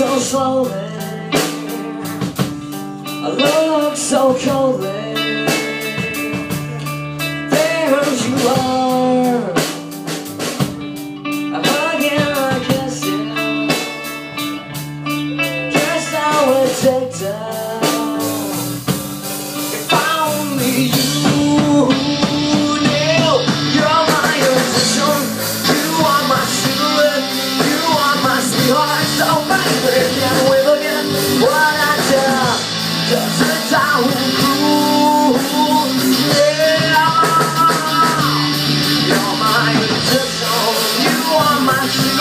so slowly I look so coldly There you are. I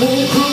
the whole crew.